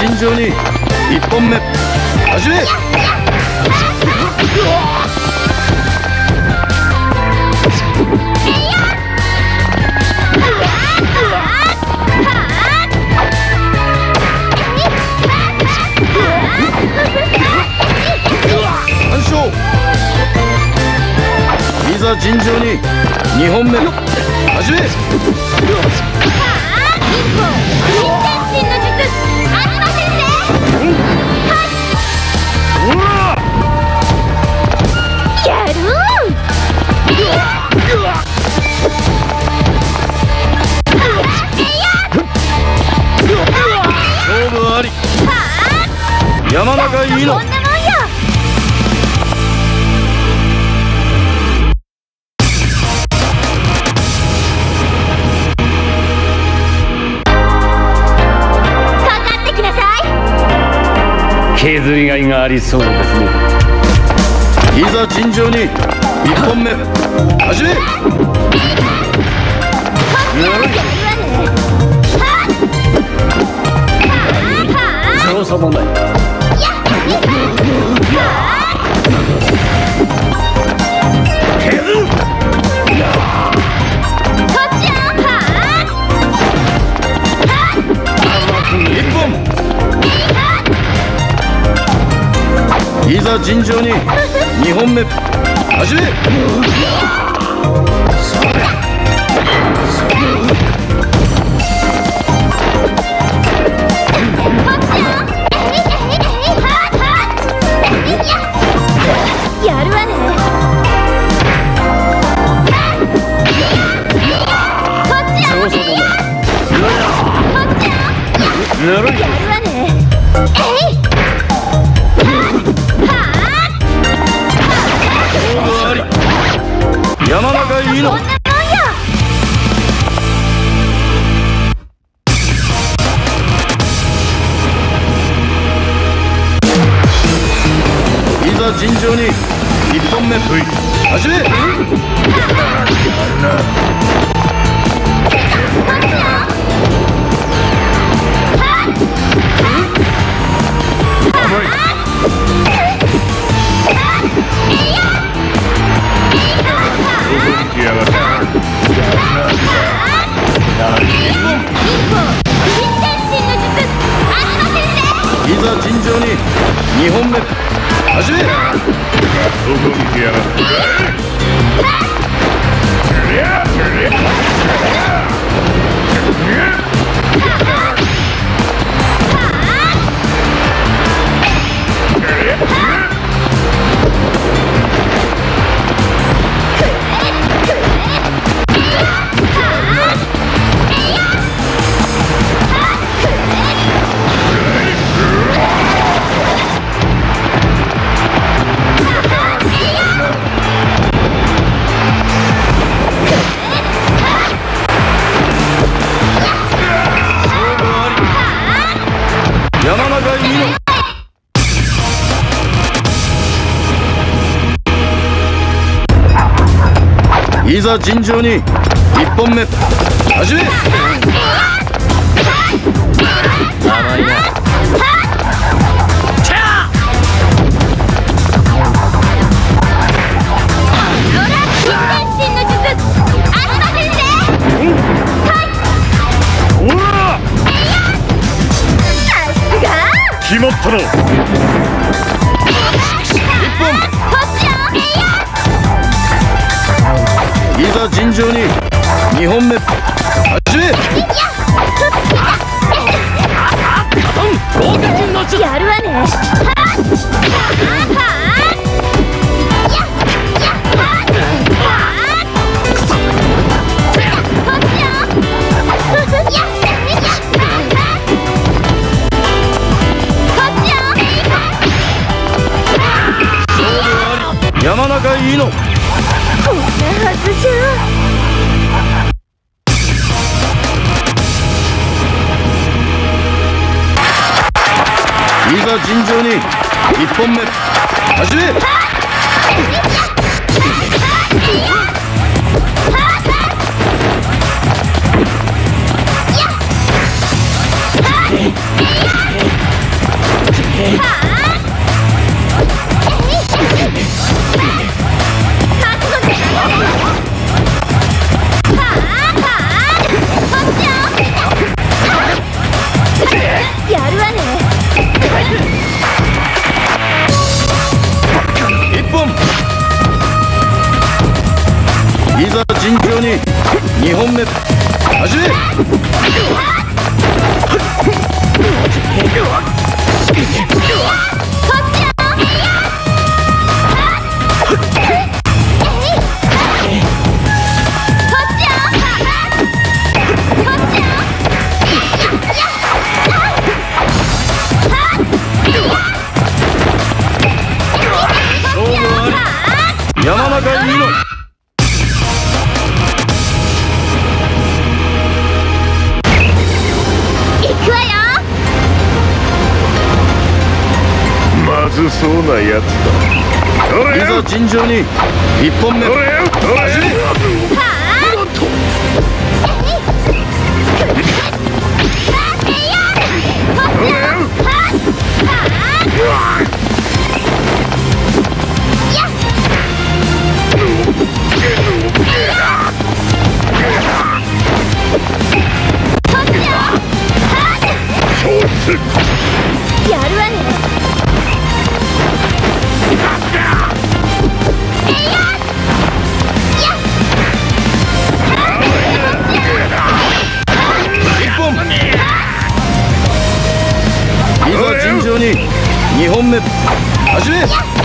尋常に一本目。始めいざ尋常に二本目。始め見ろこんなもんよかかってきなさい削りがいがありそうですねいざ尋常に。一本目始め調査もな尋常に2本目始め Acele! いざ尋常に1本目。始め。順調に2本目から尋常に1本目始めそうなやつだ。どいざ尋常に一本目本目始め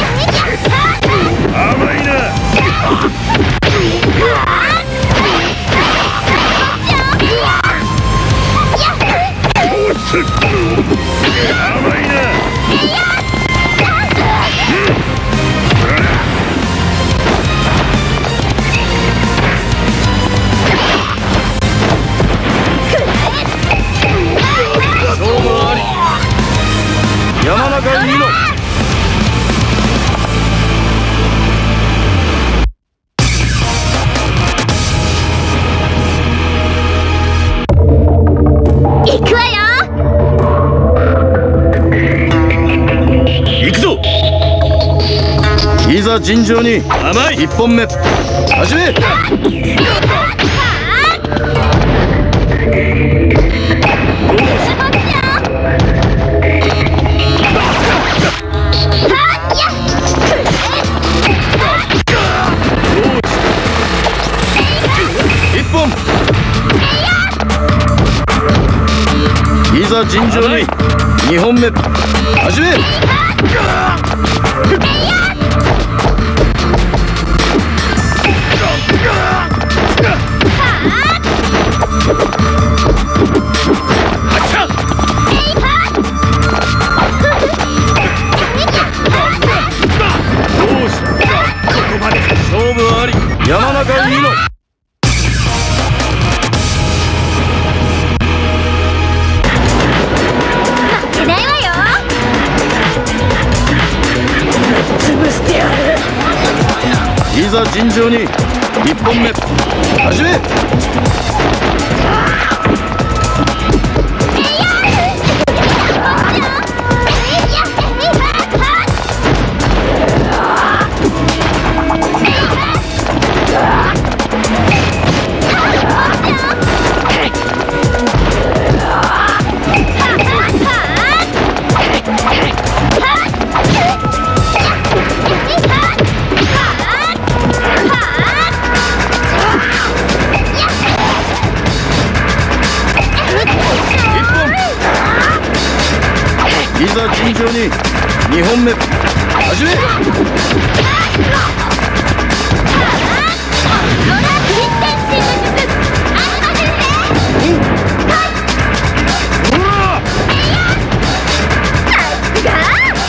いざ尋常に甘い。一本目。始め。いざ尋常に。二本目。始め。山中二のいざ尋常に一本目始めいざ尋常に。二本目。始め。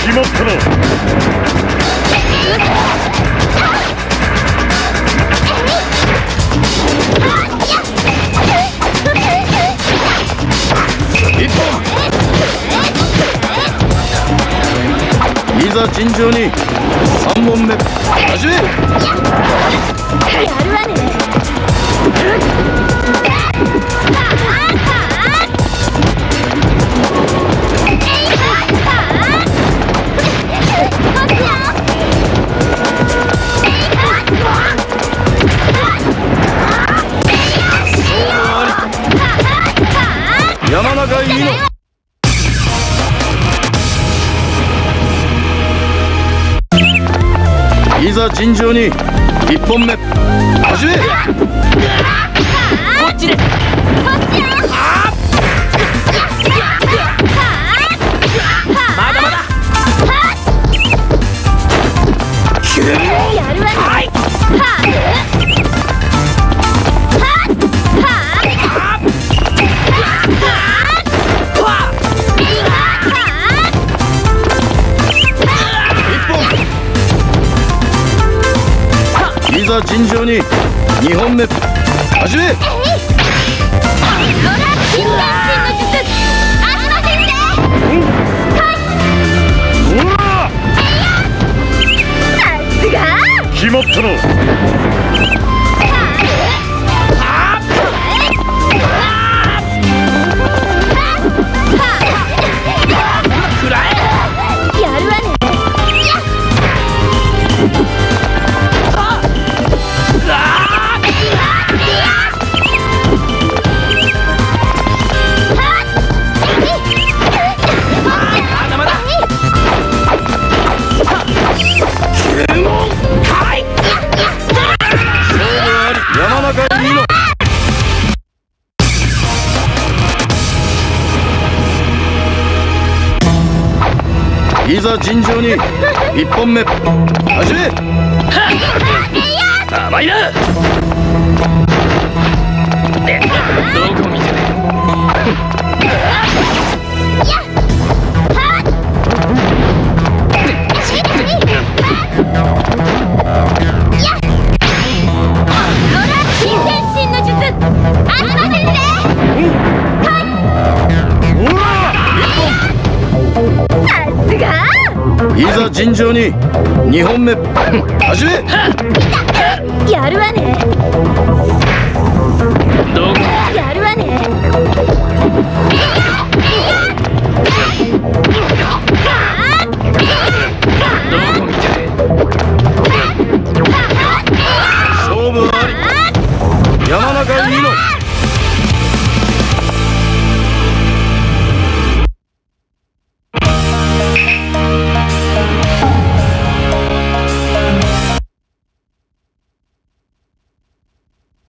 決まったな尋常に3問目始めやるわね尋常に1本目始めざ尋常に。2本目。始め決まったないざ尋常に1本目。始め甘いなどこ見てね上に2本目。始め。やるわね。どやるわね。